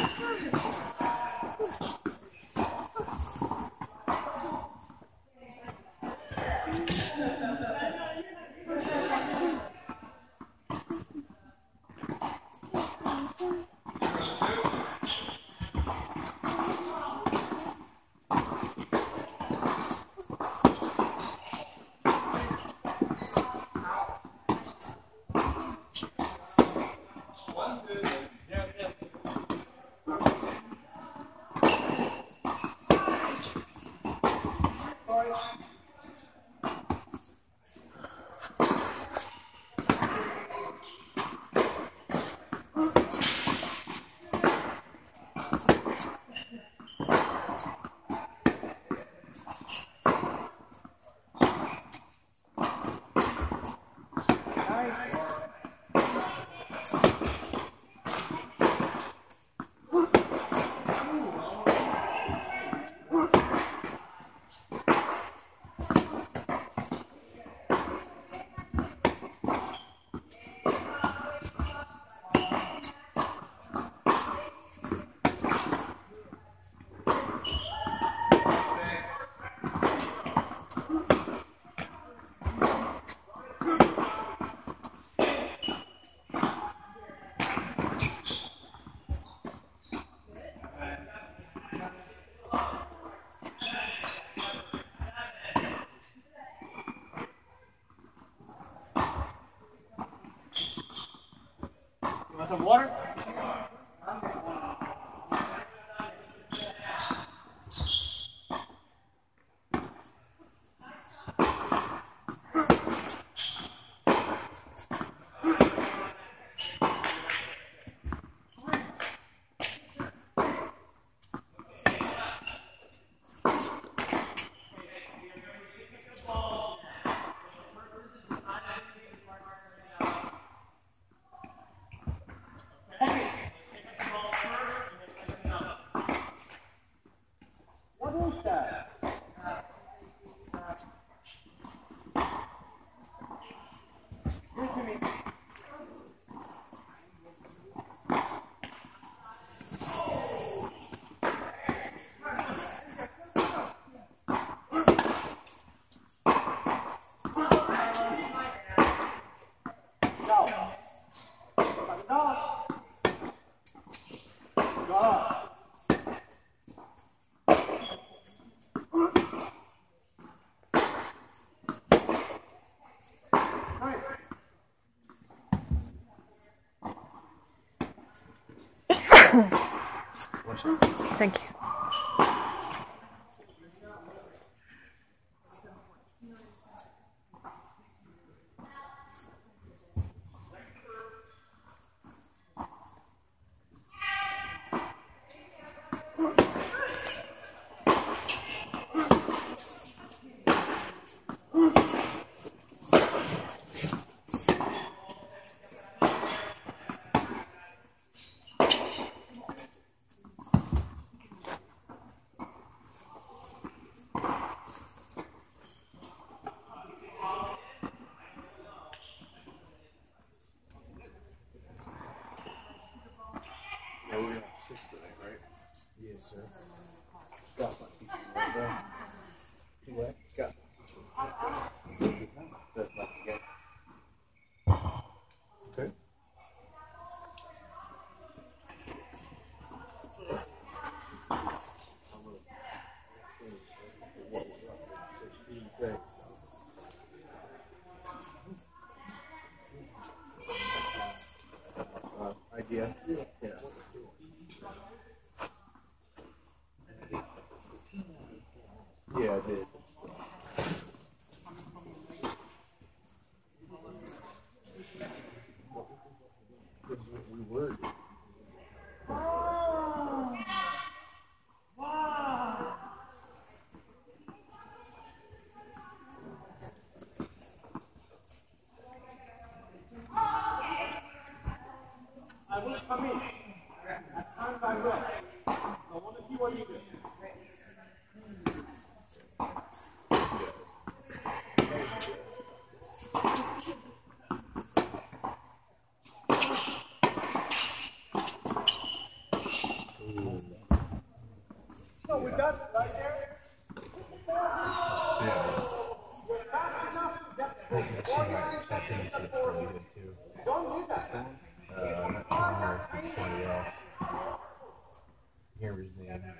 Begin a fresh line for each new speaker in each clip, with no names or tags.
よいしょ。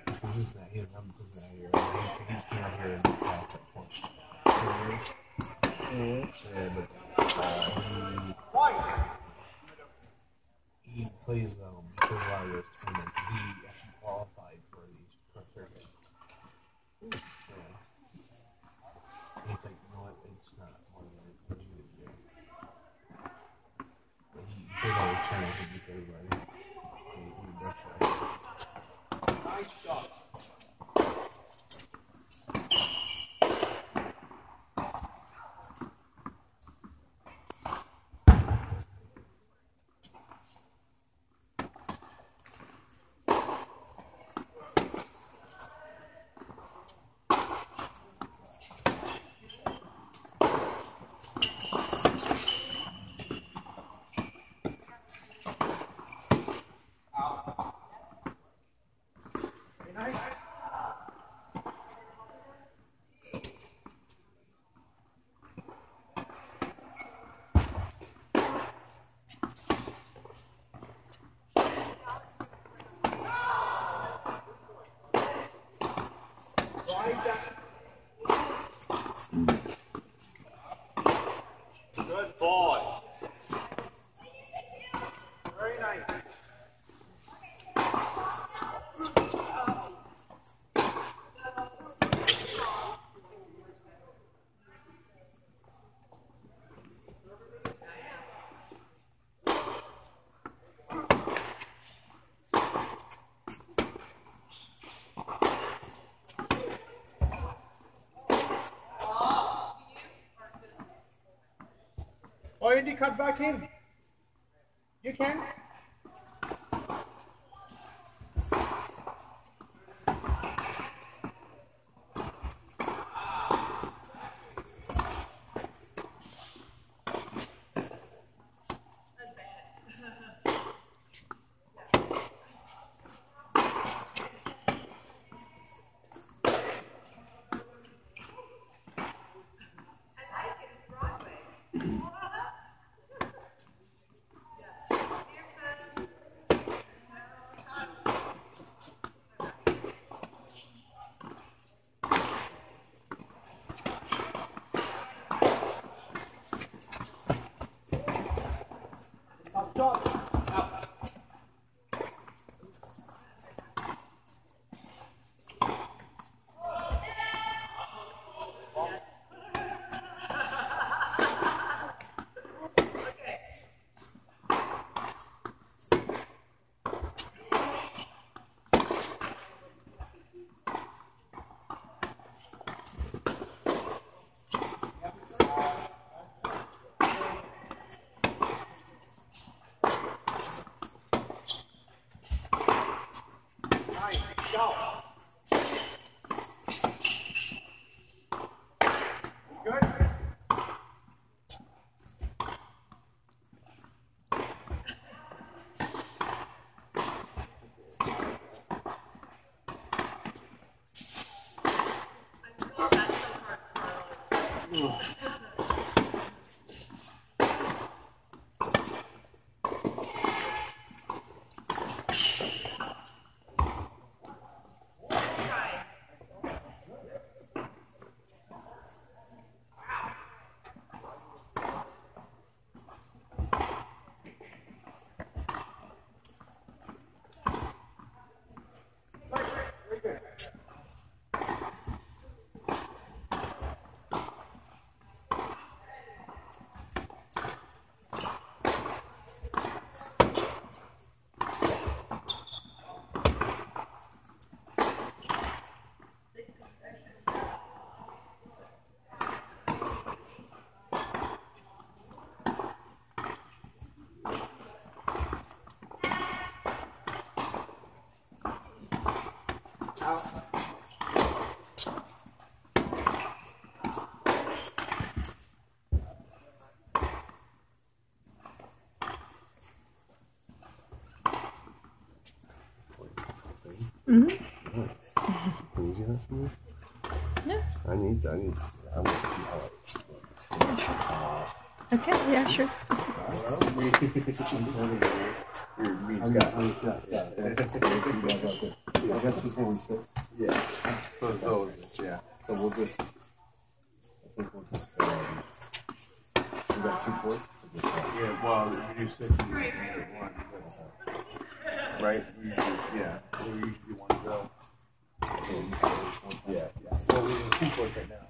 who's that here? I'm looking at
here. He's down here in the clouds at first. Yeah, but uh, he, he plays um plays a lot of those. He
cut back in. You can. Ooh. Mm-hmm. Nice.
Can you do that for me?
No.
I need, I need, I want to see how it
yeah, sure.
Okay, yeah, sure. I guess this one six.
Yeah. So those, yeah.
So we'll just, I think we'll just, um, we got two fours?
Yeah, well, if you do six, you do one. Right? Yeah. We usually Right now.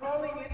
calling it